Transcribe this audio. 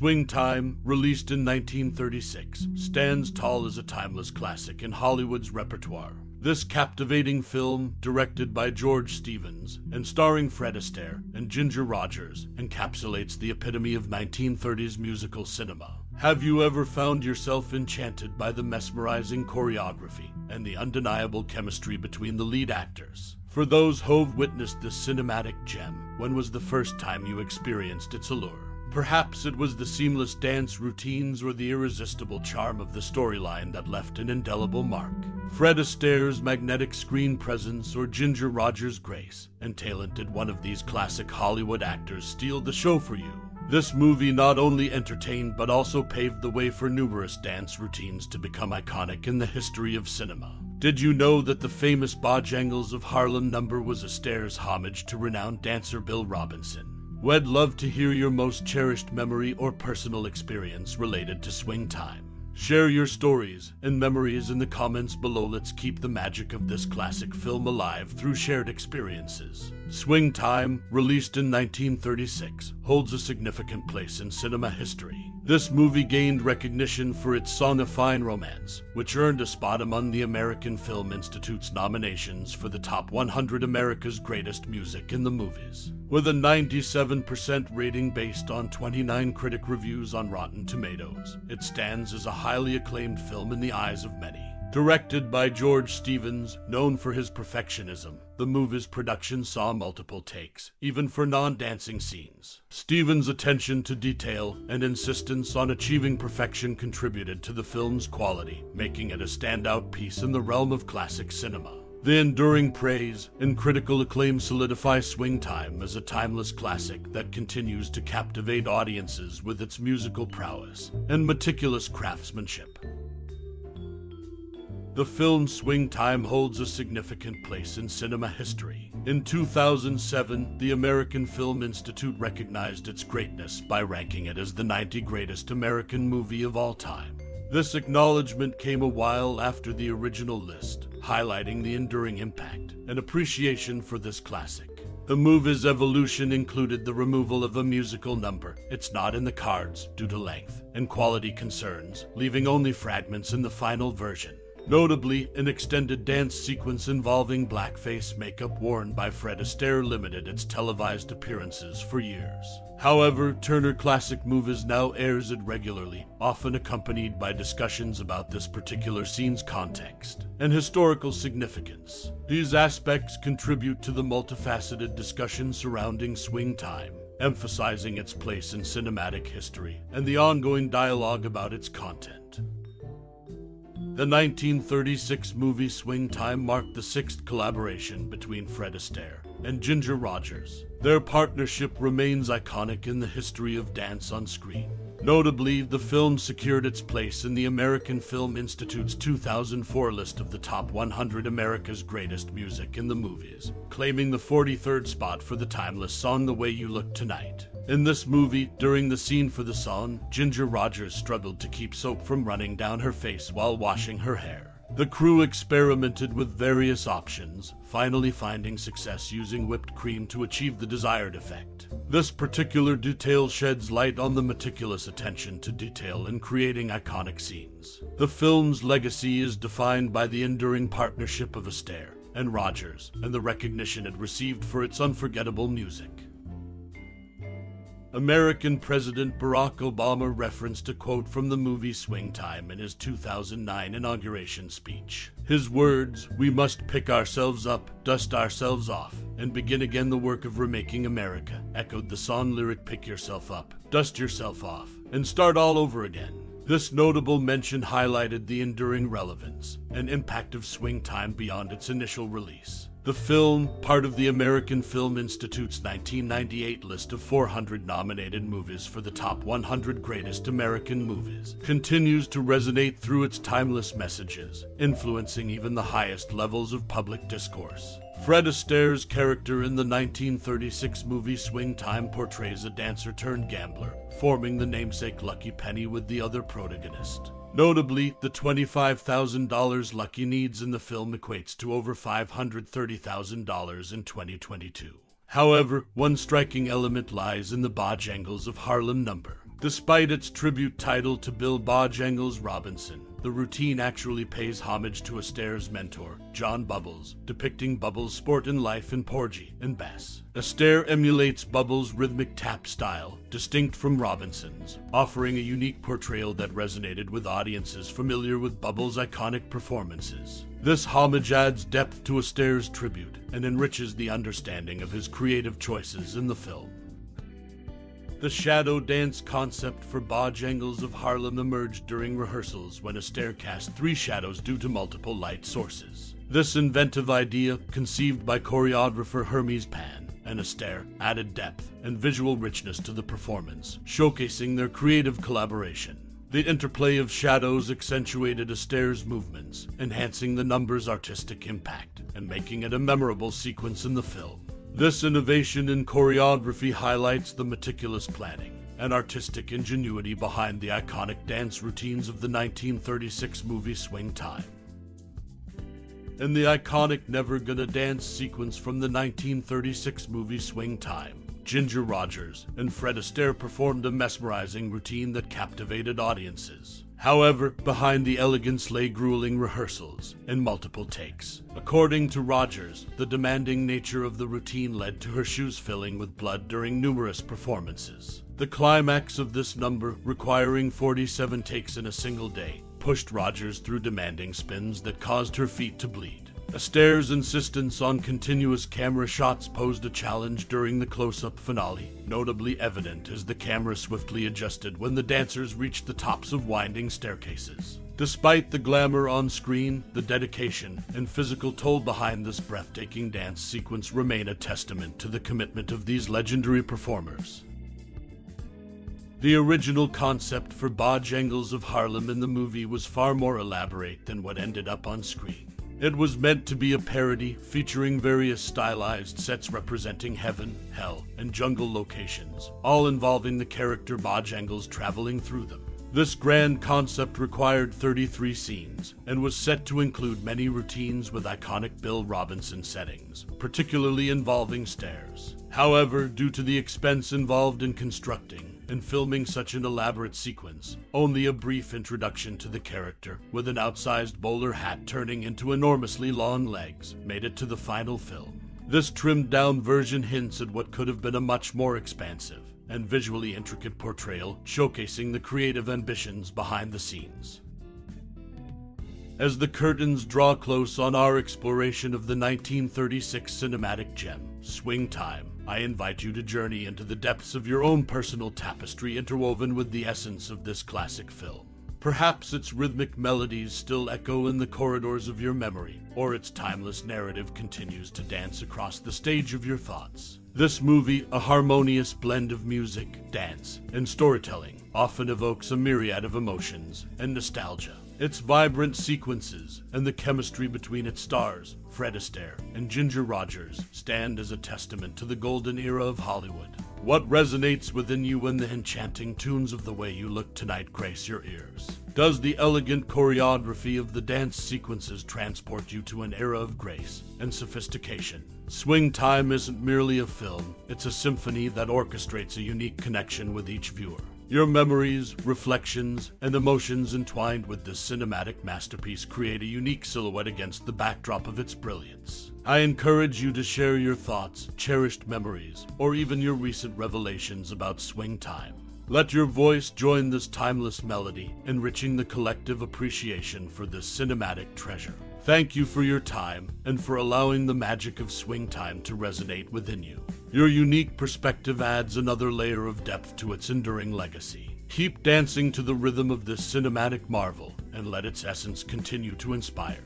Swing Time, released in 1936, stands tall as a timeless classic in Hollywood's repertoire. This captivating film, directed by George Stevens and starring Fred Astaire and Ginger Rogers, encapsulates the epitome of 1930s musical cinema. Have you ever found yourself enchanted by the mesmerizing choreography and the undeniable chemistry between the lead actors? For those who've witnessed this cinematic gem, when was the first time you experienced its allure? Perhaps it was the seamless dance routines or the irresistible charm of the storyline that left an indelible mark. Fred Astaire's magnetic screen presence or Ginger Rogers' grace and talent did one of these classic Hollywood actors steal the show for you. This movie not only entertained but also paved the way for numerous dance routines to become iconic in the history of cinema. Did you know that the famous Bojangles of Harlem number was Astaire's homage to renowned dancer Bill Robinson? We'd love to hear your most cherished memory or personal experience related to Swing Time. Share your stories and memories in the comments below. Let's keep the magic of this classic film alive through shared experiences. Swing Time, released in 1936, holds a significant place in cinema history. This movie gained recognition for its Song A Fine Romance, which earned a spot among the American Film Institute's nominations for the top 100 America's Greatest Music in the Movies. With a 97% rating based on 29 critic reviews on Rotten Tomatoes, it stands as a highly acclaimed film in the eyes of many. Directed by George Stevens, known for his perfectionism, the movie's production saw multiple takes, even for non dancing scenes. Stevens' attention to detail and insistence on achieving perfection contributed to the film's quality, making it a standout piece in the realm of classic cinema. The enduring praise and critical acclaim solidify Swing Time as a timeless classic that continues to captivate audiences with its musical prowess and meticulous craftsmanship. The film Swing Time holds a significant place in cinema history. In 2007, the American Film Institute recognized its greatness by ranking it as the 90 greatest American movie of all time. This acknowledgement came a while after the original list, highlighting the enduring impact and appreciation for this classic. The movie's evolution included the removal of a musical number. It's not in the cards due to length and quality concerns, leaving only fragments in the final version. Notably, an extended dance sequence involving blackface makeup worn by Fred Astaire limited its televised appearances for years. However, Turner Classic Movies now airs it regularly, often accompanied by discussions about this particular scene's context and historical significance. These aspects contribute to the multifaceted discussion surrounding swing time, emphasizing its place in cinematic history and the ongoing dialogue about its content. The 1936 movie Swing Time marked the sixth collaboration between Fred Astaire and Ginger Rogers. Their partnership remains iconic in the history of dance on screen. Notably, the film secured its place in the American Film Institute's 2004 list of the top 100 America's greatest music in the movies, claiming the 43rd spot for the timeless song The Way You Look Tonight. In this movie, during the scene for the song, Ginger Rogers struggled to keep soap from running down her face while washing her hair. The crew experimented with various options, finally finding success using whipped cream to achieve the desired effect. This particular detail sheds light on the meticulous attention to detail in creating iconic scenes. The film's legacy is defined by the enduring partnership of Astaire and Rogers and the recognition it received for its unforgettable music. American President Barack Obama referenced a quote from the movie Swing Time in his 2009 inauguration speech. His words, We must pick ourselves up, dust ourselves off, and begin again the work of remaking America, echoed the song lyric Pick Yourself Up, Dust Yourself Off, and Start All Over Again. This notable mention highlighted the enduring relevance and impact of Swing Time beyond its initial release. The film, part of the American Film Institute's 1998 list of 400 nominated movies for the top 100 greatest American movies, continues to resonate through its timeless messages, influencing even the highest levels of public discourse. Fred Astaire's character in the 1936 movie Swing Time portrays a dancer turned gambler, forming the namesake Lucky Penny with the other protagonist. Notably, the $25,000 Lucky needs in the film equates to over $530,000 in 2022. However, one striking element lies in the Bojangles of Harlem number. Despite its tribute title to Bill Bojangles Robinson, the routine actually pays homage to Astaire's mentor, John Bubbles, depicting Bubbles' Sportin' Life in Porgy and Bess. Astaire emulates Bubbles' rhythmic tap style, distinct from Robinson's, offering a unique portrayal that resonated with audiences familiar with Bubbles' iconic performances. This homage adds depth to Astaire's tribute and enriches the understanding of his creative choices in the film. The shadow dance concept for Bojangles of Harlem emerged during rehearsals when Astaire cast three shadows due to multiple light sources. This inventive idea, conceived by choreographer Hermes Pan and Astaire, added depth and visual richness to the performance, showcasing their creative collaboration. The interplay of shadows accentuated Astaire's movements, enhancing the number's artistic impact and making it a memorable sequence in the film. This innovation in choreography highlights the meticulous planning and artistic ingenuity behind the iconic dance routines of the 1936 movie Swing Time. In the iconic Never Gonna Dance sequence from the 1936 movie Swing Time, Ginger Rogers and Fred Astaire performed a mesmerizing routine that captivated audiences. However, behind the elegance lay grueling rehearsals and multiple takes. According to Rogers, the demanding nature of the routine led to her shoes filling with blood during numerous performances. The climax of this number, requiring 47 takes in a single day, pushed Rogers through demanding spins that caused her feet to bleed. Astaire's insistence on continuous camera shots posed a challenge during the close up finale, notably evident as the camera swiftly adjusted when the dancers reached the tops of winding staircases. Despite the glamour on screen, the dedication and physical toll behind this breathtaking dance sequence remain a testament to the commitment of these legendary performers. The original concept for Bojangles of Harlem in the movie was far more elaborate than what ended up on screen. It was meant to be a parody featuring various stylized sets representing heaven, hell, and jungle locations, all involving the character Bojangles traveling through them. This grand concept required 33 scenes and was set to include many routines with iconic Bill Robinson settings, particularly involving stairs. However, due to the expense involved in constructing, in filming such an elaborate sequence, only a brief introduction to the character, with an outsized bowler hat turning into enormously long legs, made it to the final film. This trimmed down version hints at what could have been a much more expansive and visually intricate portrayal, showcasing the creative ambitions behind the scenes. As the curtains draw close on our exploration of the 1936 cinematic gem, Swing Time, I invite you to journey into the depths of your own personal tapestry interwoven with the essence of this classic film. Perhaps its rhythmic melodies still echo in the corridors of your memory, or its timeless narrative continues to dance across the stage of your thoughts. This movie, a harmonious blend of music, dance, and storytelling, often evokes a myriad of emotions and nostalgia. Its vibrant sequences and the chemistry between its stars, Fred Astaire and Ginger Rogers, stand as a testament to the golden era of Hollywood. What resonates within you when the enchanting tunes of The Way You Look Tonight grace your ears? Does the elegant choreography of the dance sequences transport you to an era of grace and sophistication? Swing Time isn't merely a film, it's a symphony that orchestrates a unique connection with each viewer. Your memories, reflections, and emotions entwined with this cinematic masterpiece create a unique silhouette against the backdrop of its brilliance. I encourage you to share your thoughts, cherished memories, or even your recent revelations about Swing Time. Let your voice join this timeless melody, enriching the collective appreciation for this cinematic treasure. Thank you for your time and for allowing the magic of swing time to resonate within you. Your unique perspective adds another layer of depth to its enduring legacy. Keep dancing to the rhythm of this cinematic marvel and let its essence continue to inspire.